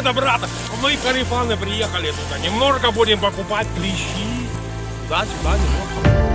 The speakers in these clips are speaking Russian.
ребята, мы карифаны приехали туда. Немножко будем покупать клещи. Туда-сюда немножко.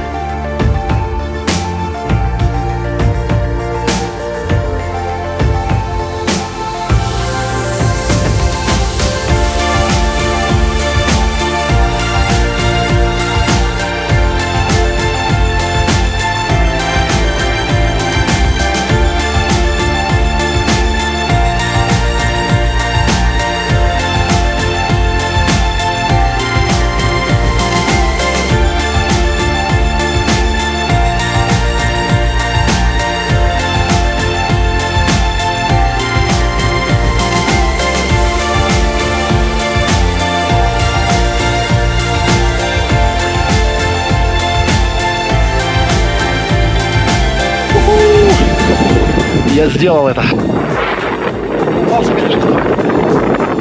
Я сделал это. Упал себе на.